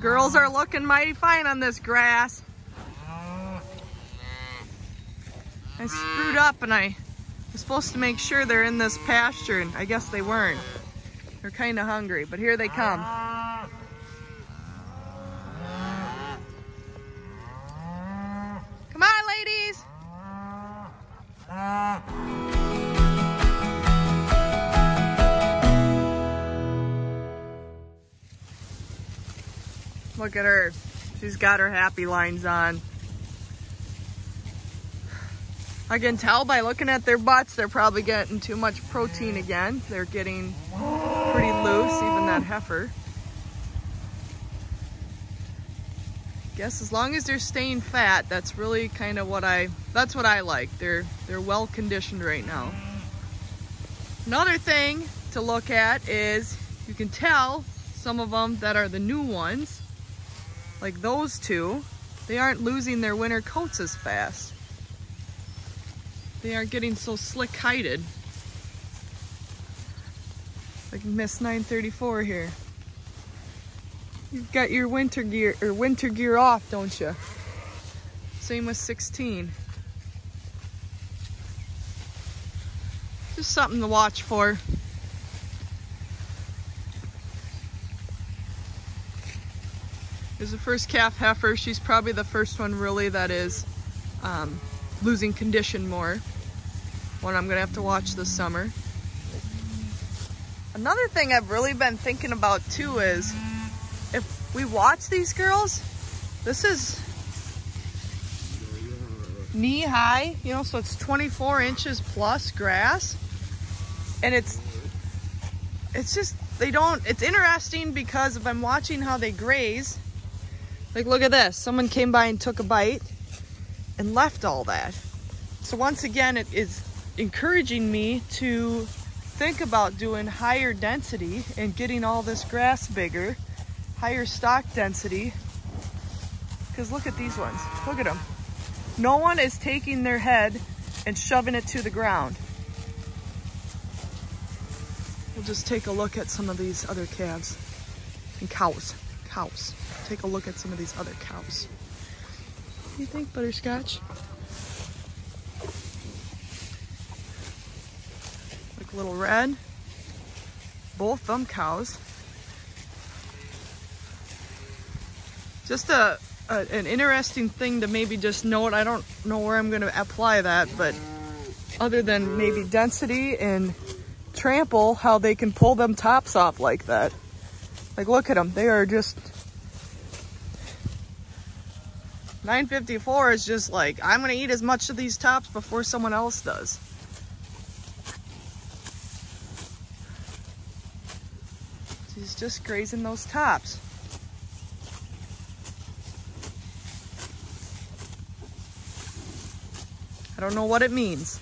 Girls are looking mighty fine on this grass. I screwed up and I was supposed to make sure they're in this pasture and I guess they weren't. They're kind of hungry, but here they come. Look at her. She's got her happy lines on. I can tell by looking at their butts, they're probably getting too much protein again. They're getting pretty loose, even that heifer. Guess as long as they're staying fat, that's really kind of what I, that's what I like. They're, they're well conditioned right now. Another thing to look at is you can tell some of them that are the new ones like those two, they aren't losing their winter coats as fast. They aren't getting so slick-hided. Like Miss 934 here. You've got your winter gear or winter gear off, don't you? Same with 16. Just something to watch for. Is the first calf heifer. She's probably the first one really that is um, losing condition more. One I'm gonna have to watch this summer. Another thing I've really been thinking about too is if we watch these girls, this is knee high, you know, so it's 24 inches plus grass. And it's, it's just, they don't, it's interesting because if I'm watching how they graze, like, look at this. Someone came by and took a bite and left all that. So once again, it is encouraging me to think about doing higher density and getting all this grass bigger, higher stock density. Because look at these ones. Look at them. No one is taking their head and shoving it to the ground. We'll just take a look at some of these other calves and cows. Cows take a look at some of these other cows. What do you think, Butterscotch? Like a little red. Both them cows. Just a, a, an interesting thing to maybe just note. I don't know where I'm going to apply that, but other than maybe density and trample, how they can pull them tops off like that. Like, look at them. They are just 954 is just like, I'm gonna eat as much of these tops before someone else does. She's just grazing those tops. I don't know what it means.